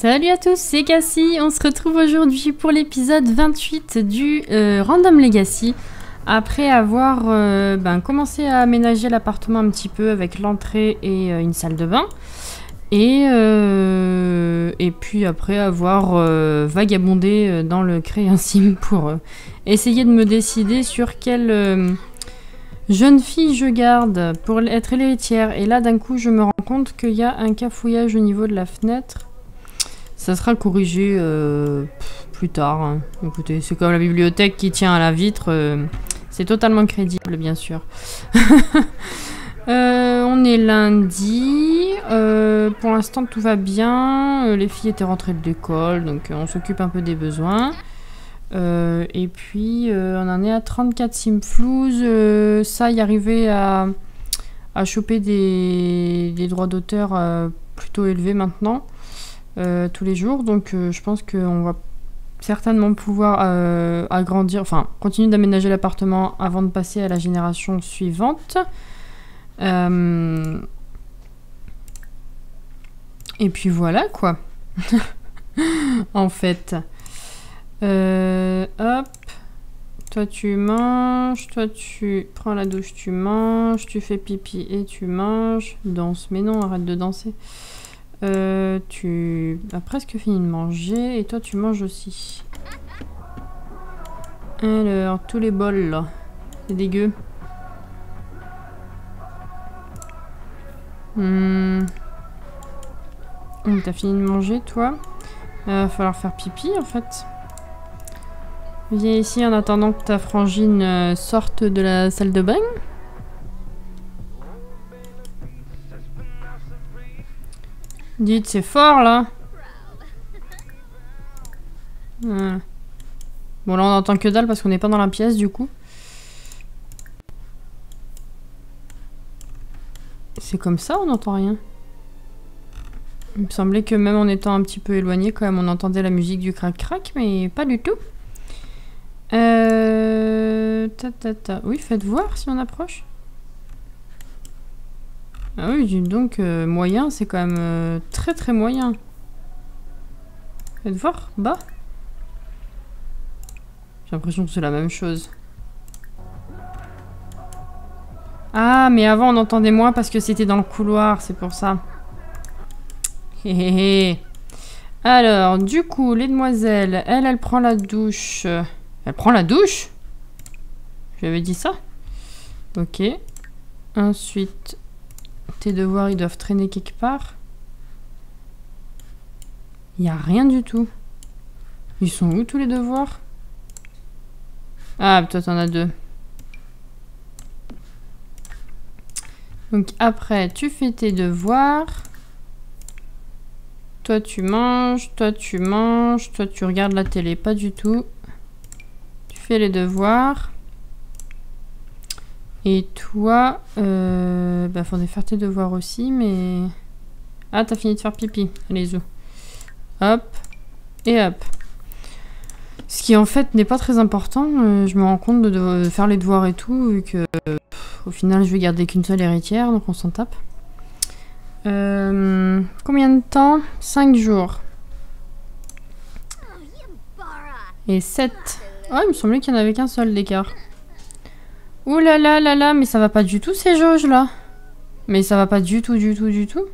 Salut à tous, c'est Cassie. On se retrouve aujourd'hui pour l'épisode 28 du euh, Random Legacy. Après avoir euh, ben, commencé à aménager l'appartement un petit peu avec l'entrée et euh, une salle de bain. Et, puis après avoir vagabondé dans le un sim pour essayer de me décider sur quelle jeune fille je garde pour être l'héritière. Et là d'un coup je me rends compte qu'il y a un cafouillage au niveau de la fenêtre. Ça sera corrigé euh, plus tard. hein. Écoutez, c'est comme la bibliothèque qui tient à la vitre. euh, c'est totalement crédible, bien sûr. Euh, on est lundi. Pour l'instant, tout va bien. Les filles étaient rentrées de l'école, donc on s'occupe un peu des besoins. Et puis, on en est à 34 simflouz. Ça, y arriver à, à choper des, des droits d'auteur plutôt élevés maintenant, euh, tous les jours. Donc, euh, je pense qu'on va certainement pouvoir euh, agrandir, enfin, continuer d'aménager l'appartement avant de passer à la génération suivante. Et puis voilà quoi. en fait. Hop. Toi tu manges, toi tu prends la douche, tu manges, tu fais pipi et tu manges. Danse, mais non, arrête de danser. Euh, tu as presque fini de manger et toi tu manges aussi. Alors, tous les bols là. C'est dégueu. Hum, T'as fini de manger, toi Il va falloir faire pipi, en fait. Viens ici en attendant que ta frangine euh, sorte de la salle de bain. Dites, c'est fort, là. Bon, là, on entend que dalle parce qu'on n'est pas dans la pièce, du coup. C'est comme ça, on n'entend rien. Il me semblait que même en étant un petit peu éloigné, quand même, on entendait la musique du crac-crac, mais pas du tout. Euh... Ta, ta, ta. Oui, faites voir si on approche. Ah oui, donc, euh, moyen, c'est quand même euh, très très moyen. Faites voir, bas. J'ai l'impression que c'est la même chose. Ah, mais avant on entendait moins parce que c'était dans le couloir, c'est pour ça. Hé hé hé. Alors, du coup, les demoiselles, elle, elle prend la douche. Elle prend la douche? J'avais dit ça? Ok. Ensuite, tes devoirs, ils doivent traîner quelque part. Il n'y a rien du tout. Ils sont où tous les devoirs Ah, toi t'en as deux. Donc après, tu fais tes devoirs. Toi tu manges, toi tu manges, toi tu regardes la télé, pas du tout. Tu fais les devoirs. Et toi, euh, bah faudrait faire tes devoirs aussi, mais... Ah, t'as fini de faire pipi. Allez, zou. Hop. Et hop. Ce qui en fait n'est pas très important. euh, je me rends compte de, faire les devoirs et tout, vu que au final je vais garder qu'une seule héritière, donc on s'en tape. Euh, combien de temps? 5 jours. Et 7. Oh, il me semblait qu'il n'y en avait qu'un seul d'écart. Ouh là là là là, mais ça va pas du tout ces jauges là. Mais ça va pas du tout, du tout, du tout.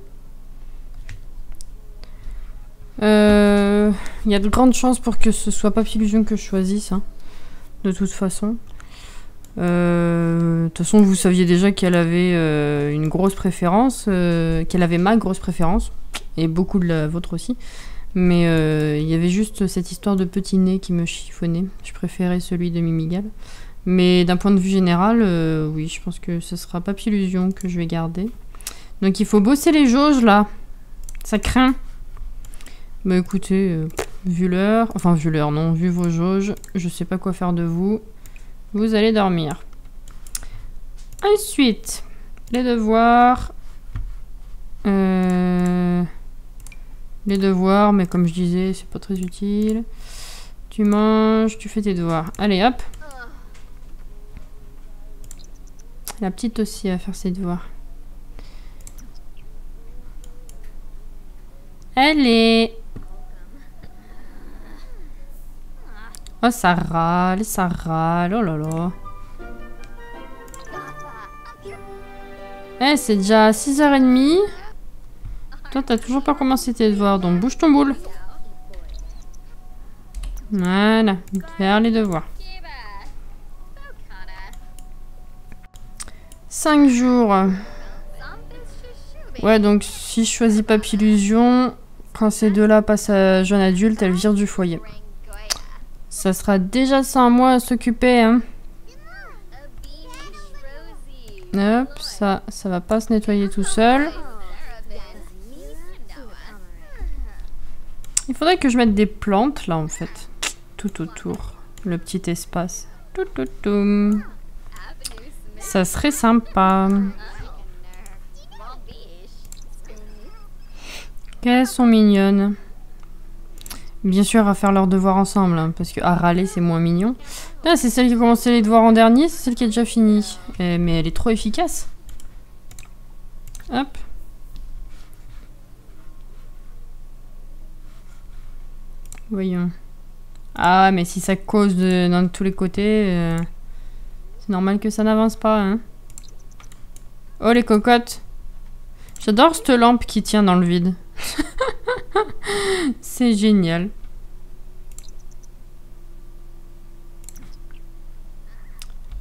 Euh, Il y a de grandes chances pour que ce soit Papillusion que je choisisse, hein, de toute façon. Euh, De toute façon, vous saviez déjà qu'elle avait euh, une grosse préférence, euh, qu'elle avait ma grosse préférence, et beaucoup de la vôtre aussi. Mais euh, il y avait juste cette histoire de petit nez qui me chiffonnait. Je préférais celui de Mimigal. Mais d'un point de vue général, euh, oui, je pense que ce sera Papillusion que je vais garder. Donc il faut bosser les jauges là. Ça craint. Bah écoutez, euh, vu l'heure, enfin vu l'heure non, vu vos jauges, je sais pas quoi faire de vous. Vous allez dormir. Ensuite, les devoirs. Euh, les devoirs, mais comme je disais, c'est pas très utile. Tu manges, tu fais tes devoirs. Allez hop. La petite aussi va faire ses devoirs. Elle est. Oh, ça râle, ça râle, oh là là. Eh, c'est déjà 6h30. Toi, t'as toujours pas commencé tes devoirs, donc bouge ton boule. Voilà, faire les devoirs. 5 jours. Ouais, donc si je choisis Papillusion, quand ces deux-là passent à jeune adulte, elles virent du foyer. Ça sera déjà ça mois à s'occuper, hein. Hop, ça, ça va pas se nettoyer tout seul. Il faudrait que je mette des plantes, là, en fait. Tout autour. Le petit espace. Tout, tout, tout. Ça serait sympa. Qu'elles sont mignonnes. Bien sûr, à faire leurs devoirs ensemble, hein, parce que à râler, c'est moins mignon. Ah, c'est celle qui a commencé les devoirs en dernier, c'est celle qui a déjà fini. Eh, mais elle est trop efficace. Hop. Voyons. Ah, mais si ça cause de, dans tous les côtés, euh, c'est normal que ça n'avance pas, hein. Oh, les cocottes. J'adore cette lampe qui tient dans le vide. c'est génial.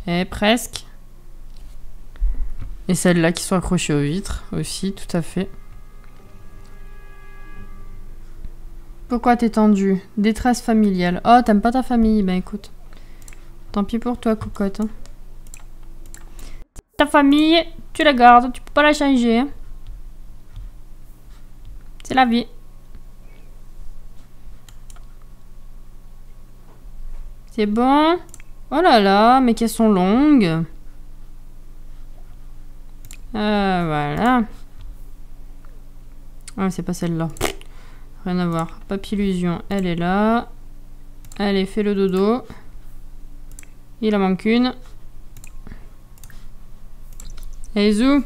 Et eh, presque. Et celles-là qui sont accrochées aux vitres aussi, tout à fait. Pourquoi t'es tendu Détresse familiale. Oh, t'aimes pas ta famille? Ben écoute. Tant pis pour toi, cocotte. Hein. Ta famille, tu la gardes, tu peux pas la changer. C'est la vie. C'est bon Oh là là, mais qu'elles sont longues. Euh, voilà. Ah, c'est pas celle-là. Rien à voir. Papillusion, elle est là. Allez, fais le dodo. Il en manque une. Et zou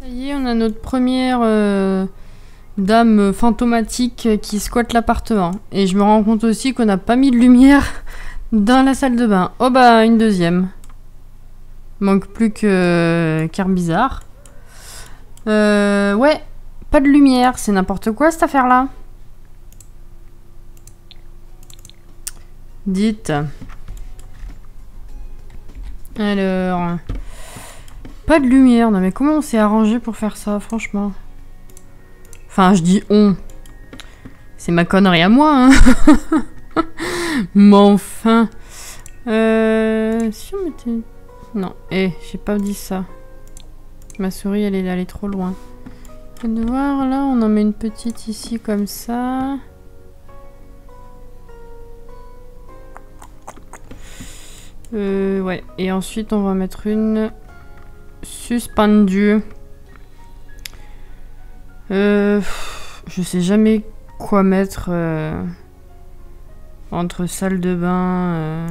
Ça y est, on a notre première euh, dame fantomatique qui squatte l'appartement. Et je me rends compte aussi qu'on n'a pas mis de lumière dans la salle de bain. Oh bah, une deuxième. Manque plus que car bizarre. Euh, ouais, pas de lumière, c'est n'importe quoi cette affaire-là. Dites. Alors. Pas de lumière. Non mais comment on s'est arrangé pour faire ça, franchement? Enfin, je dis on. C'est ma connerie à moi, hein Mais enfin. Euh, si on mettait... Non, eh, j'ai pas dit ça. Ma souris, elle est allée trop loin. De voir, là, on en met une petite ici, comme ça. Euh, ouais. Et ensuite, on va mettre une suspendue. Euh, je sais jamais quoi mettre... Euh, entre salle de bain, euh,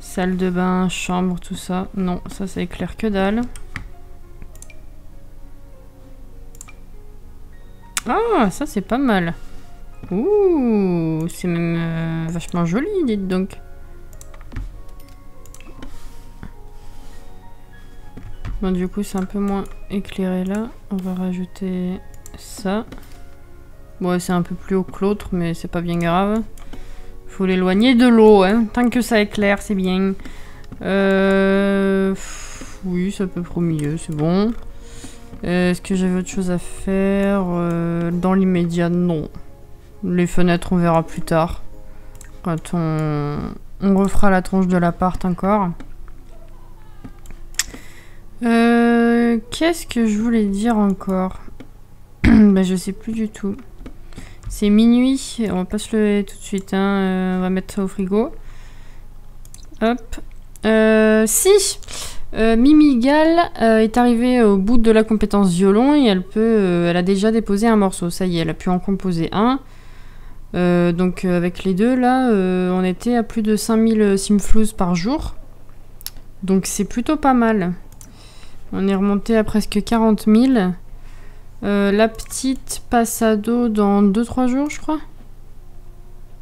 salle de bain, chambre, tout ça. Non, ça, ça éclaire que dalle. Ah, ça, c'est pas mal. Ouh, c'est même vachement joli, dites donc. Bon, du coup, c'est un peu moins éclairé là. On va rajouter ça. Bon, c'est un peu plus haut que l'autre, mais c'est pas bien grave. Faut l'éloigner de l'eau, hein. Tant que ça éclaire, c'est bien. Euh... Oui, c'est à peu près au milieu, c'est bon. Est-ce que j'avais autre chose à faire? Euh, Dans l'immédiat, non. Les fenêtres, on verra plus tard. Quand on, on refera la tronche de l'appart encore. Euh, Qu'est-ce que je voulais dire encore Ben, je sais plus du tout. C'est minuit, on va pas se lever tout de suite, hein. Euh, on va mettre ça au frigo. Hop. Euh, si Mimi Gal est arrivée au bout de la compétence violon et elle peut, elle a déjà déposé un morceau. Ça y est, elle a pu en composer un. donc avec les deux là, on était à plus de 5000 simflous par jour. Donc c'est plutôt pas mal. On est remonté à presque 40 000. Euh, la petite passe à dans 2-3 jours, je crois.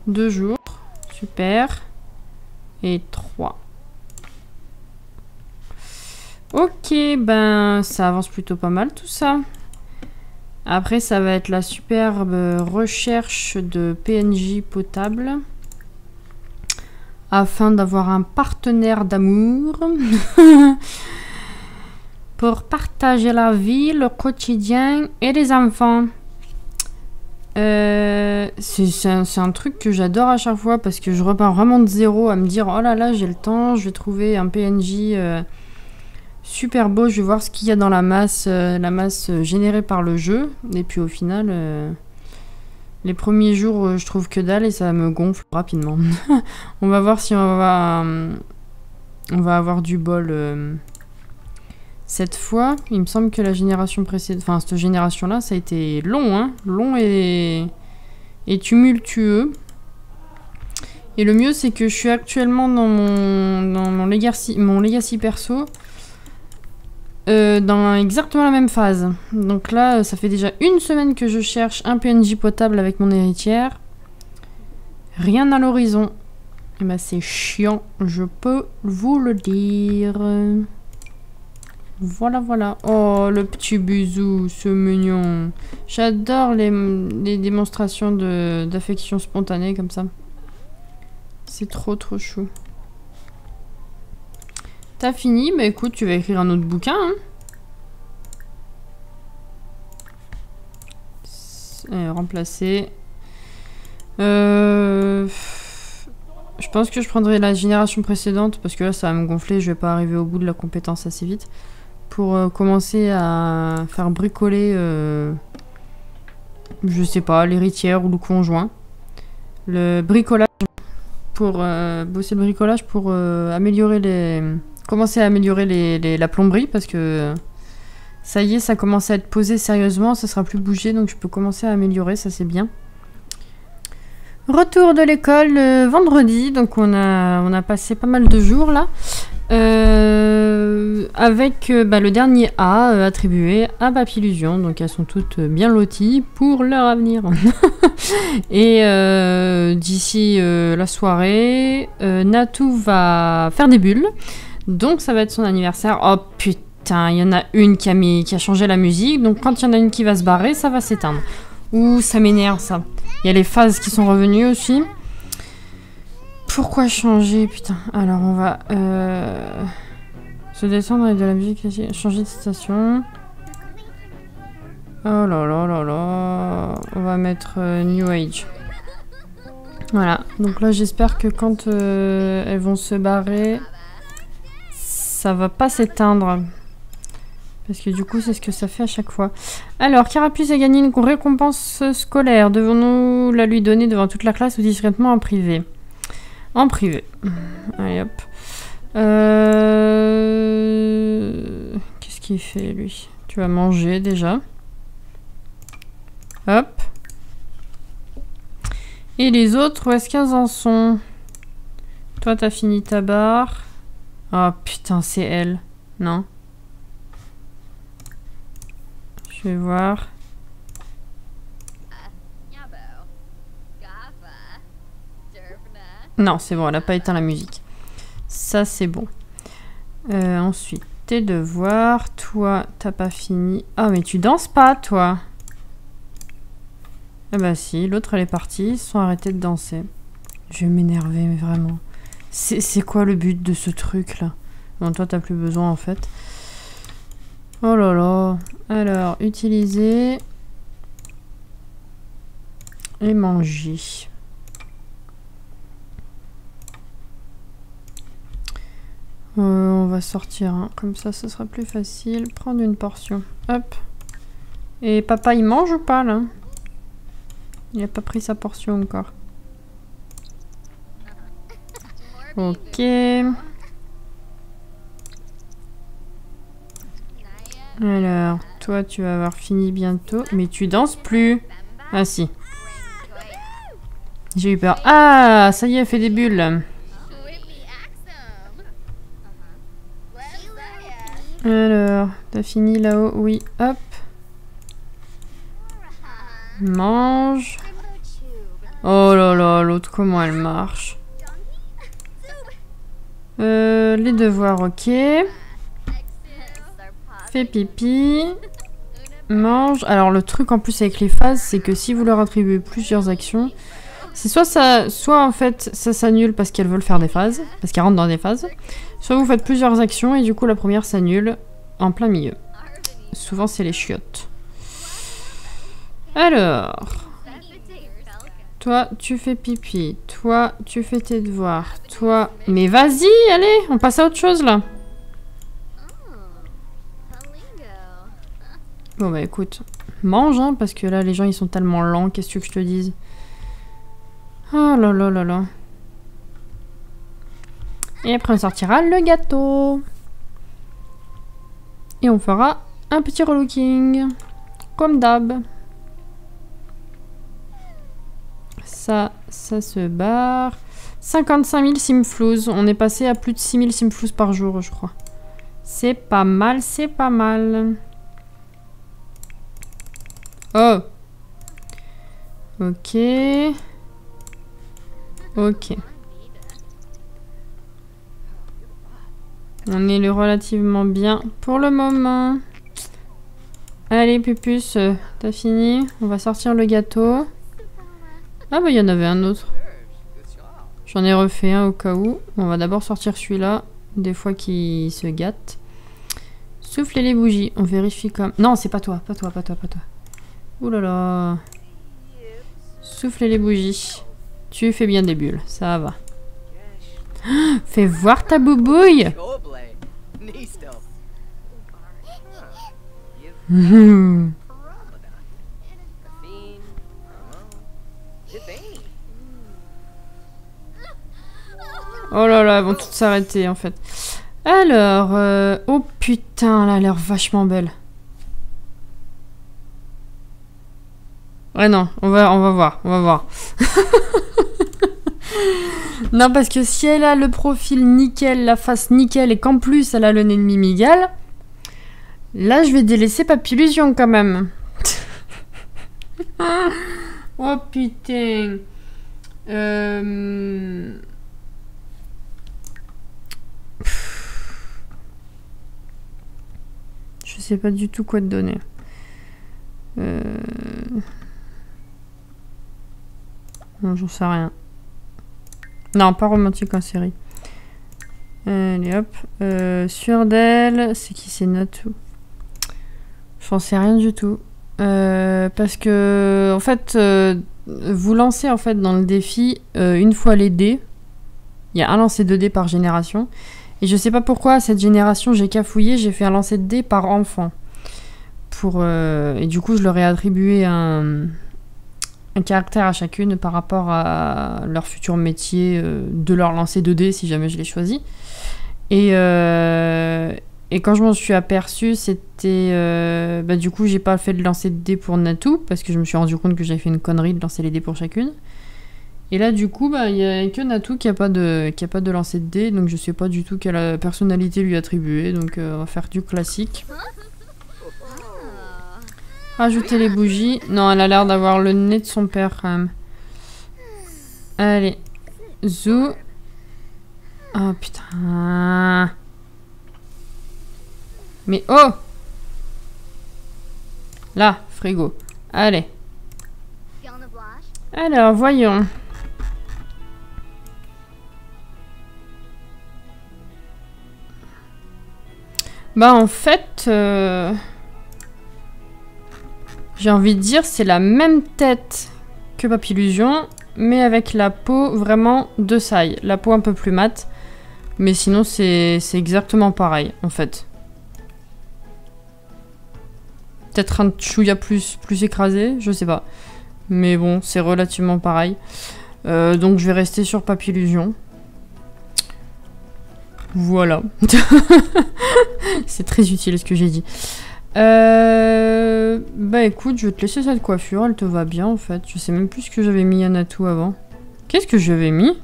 Deux jours. Super. Et trois. Ok, ben ça avance plutôt pas mal tout ça. Après, ça va être la superbe recherche de PNJ potable. Afin d'avoir un partenaire d'amour. Pour partager la vie, le quotidien et les enfants. Euh, c'est un, truc que j'adore à chaque fois parce que je repars vraiment de zéro à me dire oh là là j'ai le temps, je vais trouver un PNJ euh, super beau, je vais voir ce qu'il y a dans la masse, euh, la masse générée par le jeu. Et puis au final, les premiers jours je trouve que dalle et ça me gonfle rapidement. on va voir si on va, on va avoir du bol cette fois, il me semble que la génération précédente, enfin cette génération-là, ça a été long, hein, long et, et tumultueux. Et le mieux, c'est que je suis actuellement dans mon, mon, legacy, perso, euh, dans exactement la même phase. Donc là, ça fait déjà une semaine que je cherche un PNJ potable avec mon héritière. Rien à l'horizon. Et bah ben, c'est chiant, je peux vous le dire. Voilà, voilà. Oh, le petit bisou, ce mignon. J'adore les, démonstrations d'affection spontanée comme ça. C'est trop, trop chou. T'as fini? Bah écoute, tu vas écrire un autre bouquin. Hein. remplacer. Euh... Je pense que je prendrai la génération précédente parce que là ça va me gonfler, je vais pas arriver au bout de la compétence assez vite pour euh, commencer à faire bricoler, euh, je sais pas, l'héritière ou le conjoint. Le bricolage, pour euh, bosser le bricolage, pour améliorer les... Commencer à améliorer les, la plomberie, parce que ça y est, ça commence à être posé sérieusement, ça sera plus bougé, donc je peux commencer à améliorer, ça c'est bien. Retour de l'école vendredi, donc on a, on a passé pas mal de jours là. Euh, avec euh, bah, le dernier A euh, attribué à Papillusion, donc elles sont toutes bien loties pour leur avenir. Et d'ici la soirée, Natou va faire des bulles, donc ça va être son anniversaire. Oh putain, il y en a une qui a, mis, qui a changé la musique, donc quand il y en a une qui va se barrer, ça va s'éteindre. Ouh, ça m'énerve ça. Il y a les phases qui sont revenues aussi. Pourquoi changer Putain. Alors, on va... Euh, se descendre avec de la musique Changer de station. Oh là là là là. On va mettre euh, New Age. Voilà. Donc là, j'espère que quand euh, elles vont se barrer, ça va pas s'éteindre. Parce que du coup, c'est ce que ça fait à chaque fois. Alors, Carapuce a gagné une récompense scolaire. Devons-nous la lui donner devant toute la classe ou discrètement en privé? En privé. Allez hop. Euh, qu'est-ce qu'il fait lui? Tu vas manger déjà. Hop. Et les autres, où est-ce qu'elles en sont? Toi, t'as fini ta barre. Oh putain, c'est elle. Non? Je vais voir. Non, c'est bon, elle n'a pas éteint la musique. Ça, c'est bon. Euh, ensuite, tes devoirs. Toi, t'as pas fini. Ah, mais tu danses pas, toi Ah bah si, l'autre, elle est partie. Ils sont arrêtés de danser. Je vais m'énerver, mais vraiment. C'est quoi le but de ce truc-là Bon, toi, t'as plus besoin, en fait. Oh là là. Alors, utiliser... Et manger. Euh, on va sortir, hein. comme ça ce sera plus facile. Prendre une portion. Hop. Et papa il mange ou pas là? Il a pas pris sa portion encore. Ok. Alors, toi tu vas avoir fini bientôt. Mais tu danses plus. Ah si. J'ai eu peur. Ah, ça y est, elle fait des bulles. Alors, t'as fini là-haut Oui, hop. Mange. Oh là là, l'autre, comment elle marche euh, Les devoirs, ok. Fais pipi. Mange. Alors le truc en plus avec les phases, c'est que si vous leur attribuez plusieurs actions, c'est soit ça, soit en fait ça s'annule parce qu'elles veulent faire des phases, parce qu'elles rentrent dans des phases, soit vous faites plusieurs actions et du coup la première s'annule en plein milieu. Souvent c'est les chiottes. Alors, toi tu fais pipi, toi tu fais tes devoirs, toi... Mais vas-y, allez, on passe à autre chose là. Bon bah écoute, mange hein, parce que là les gens ils sont tellement lents, qu'est-ce que je te dise? Oh là là là là. Et après on sortira le gâteau. Et on fera un petit relooking. Comme d'hab. Ça, ça se barre. 55 000 simflouz. On est passé à plus de 6 000 simflouz par jour, je crois. C'est pas mal, c'est pas mal. Oh Ok. Ok. On est relativement bien pour le moment. Allez, Pupus, euh, t'as fini On va sortir le gâteau. Ah bah il y en avait un autre. J'en ai refait un au cas où. On va d'abord sortir celui-là. Des fois qu'il se gâte. Soufflez les bougies. On vérifie comme... Non, c'est pas toi, pas toi, pas toi, pas toi. Ouh là. Soufflez les bougies. Tu fais bien des bulles, ça va. Fais voir ta boubouille Oh là là, elles vont toutes s'arrêter en fait. Alors, euh, oh putain, elle a l'air vachement belle. Ouais, non, on va, on va voir, on va voir. non, parce que si elle a le profil nickel, la face nickel, et qu'en plus elle a le nez de Mimigal, là je vais délaisser Papillusion quand même. oh putain. Euh... Je sais pas du tout quoi te donner. Euh... Non, j'en sais rien. Non, pas romantique en série. Allez hop. Euh, sur d'elle, c'est qui c'est Natou J'en sais rien du tout. Euh, parce que, en fait, euh, vous lancez en fait dans le défi une fois les dés. Il y a un lancer de dés par génération. Et je sais pas pourquoi, cette génération, j'ai cafouillé, j'ai fait un lancer de dés par enfant. Pour, et du coup, je leur ai attribué un caractère à chacune par rapport à leur futur métier euh, de leur lancer 2D si jamais je l'ai choisi. Et, euh, et quand je m'en suis aperçue, c'était. Euh, bah, du coup, j'ai pas fait de lancer de dés pour Natou parce que je me suis rendu compte que j'avais fait une connerie de lancer les dés pour chacune. Et là, du coup, bah, il n'y a que Natou qui a pas de, qui a pas de lancer de dés, donc je sais pas du tout quelle personnalité lui attribuer, donc on va faire du classique. Rajouter les bougies. Non, elle a l'air d'avoir le nez de son père quand même. Allez. Zou. Oh putain. Mais oh Là, frigo. Allez. Alors, voyons. Bah en fait... Euh, j'ai envie de dire, c'est la même tête que Papillusion, mais avec la peau vraiment de saille. La peau un peu plus mate, mais sinon c'est exactement pareil, en fait. Peut-être un chouïa plus, plus écrasé, je sais pas. Mais bon, c'est relativement pareil. Euh, donc je vais rester sur Papillusion. Voilà. c'est très utile ce que j'ai dit. Euh... Bah écoute, je vais te laisser cette coiffure, elle te va bien en fait. Je sais même plus ce que j'avais mis à Natou avant. Qu'est-ce que j'avais mis?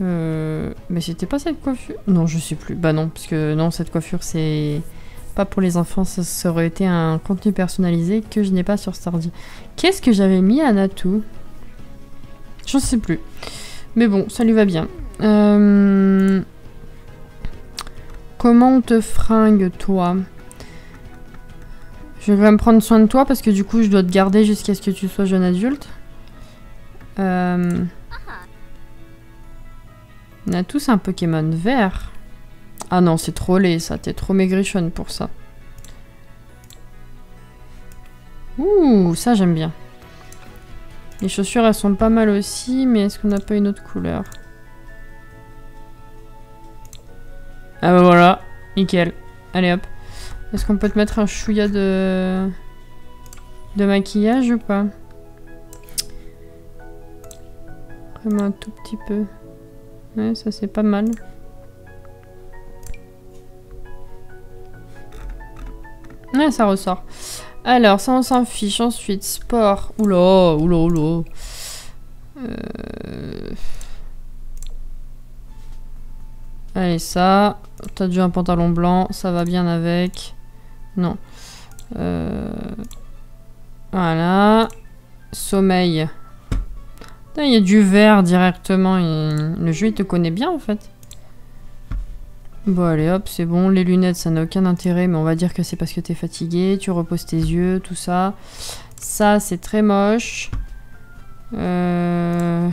Euh... Mais c'était pas cette coiffure Non, je sais plus. Bah non, parce que non, cette coiffure c'est... Pas pour les enfants, ça, aurait été un contenu personnalisé que je n'ai pas sur Stardy. Qu'est-ce que j'avais mis à Natou J'en sais plus. Mais bon, ça lui va bien. Euh, comment on te fringue, toi? Je vais me prendre soin de toi parce que du coup, je dois te garder jusqu'à ce que tu sois jeune adulte. Euh... Natou, c'est un Pokémon vert. Ah non, c'est trop laid, ça. T'es trop maigrichonne pour ça. Ouh, ça, j'aime bien. Les chaussures, elles sont pas mal aussi, mais est-ce qu'on n'a pas une autre couleur? Ah bah voilà, nickel. Allez hop. Est-ce qu'on peut te mettre un chouïa de... de maquillage ou pas? Vraiment un tout petit peu. Ouais, ça c'est pas mal. Ouais, ça ressort. Alors, ça on s'en fiche. Ensuite, sport. Oula, oula, oula. Euh... Allez, ça. T'as déjà un pantalon blanc, ça va bien avec. Non. Euh... Voilà. Sommeil. Il y a du vert directement. Le jeu, il te connaît bien, en fait. Bon, allez, hop, c'est bon. Les lunettes, ça n'a aucun intérêt, mais on va dire que c'est parce que t'es fatigué. Tu reposes tes yeux, tout ça. Ça, c'est très moche. Euh...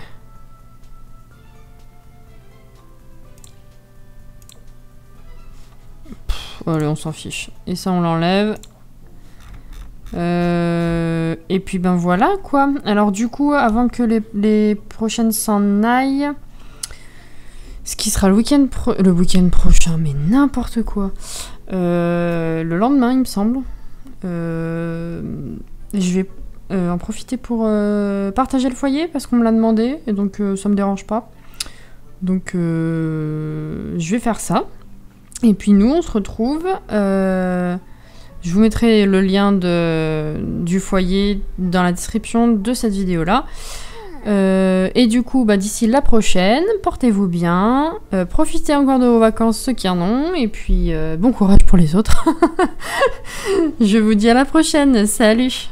allez, on s'en fiche. Et ça, on l'enlève. Euh, et puis ben voilà quoi. Alors du coup, avant que les, prochaines s'en aillent, ce qui sera le week-end le week-end prochain, mais n'importe quoi. Euh, le lendemain, il me semble. Euh, je vais en profiter pour partager le foyer parce qu'on me l'a demandé et donc ça me dérange pas. Donc je vais faire ça. Et puis nous, on se retrouve. Je vous mettrai le lien du foyer dans la description de cette vidéo-là. Euh, et du coup, bah, d'ici la prochaine, portez-vous bien, euh, profitez encore de vos vacances, ceux qui en ont, et puis euh, bon courage pour les autres. Je vous dis à la prochaine, salut